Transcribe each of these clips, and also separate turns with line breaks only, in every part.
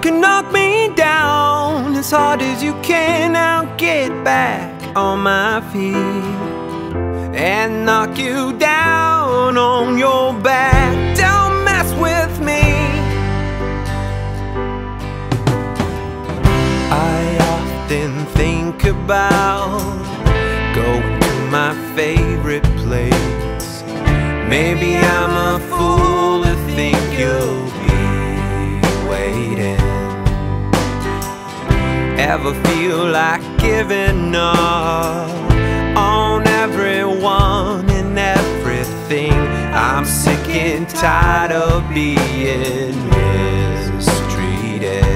can knock me down as hard as you can. I'll get back on my feet and knock you down on your back. Don't mess with me. I often think about going to my favorite place. Maybe I'm a Ever feel like giving up on everyone and everything? I'm sick and tired of being mistreated.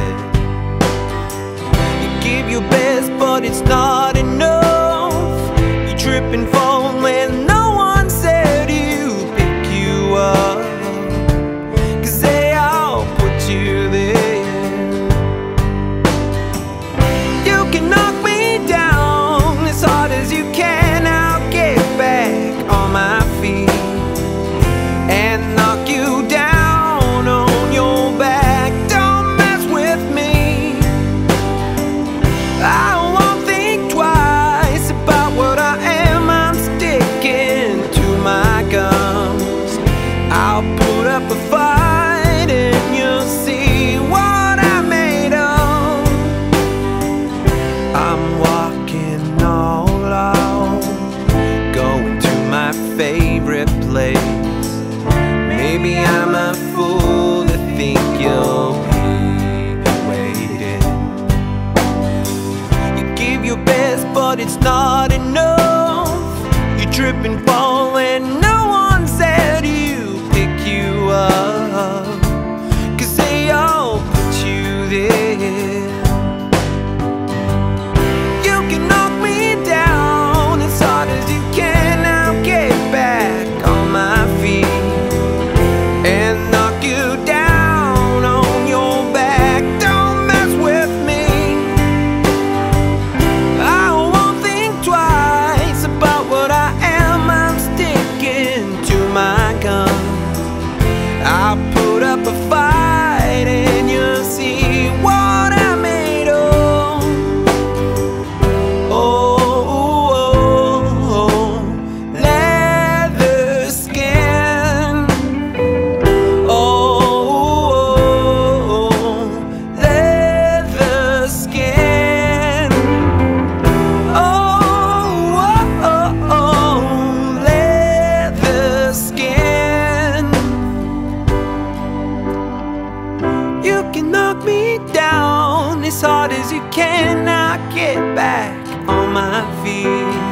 You give your best, but it's not enough. You trip I'll put up a fight and you'll see what I'm made of. I'm walking all out, going to my favorite place. Maybe I'm a fool to think you'll be waiting. You give your best, but it's not enough. You're tripping, and put knock me down as hard as you can. I get back on my feet.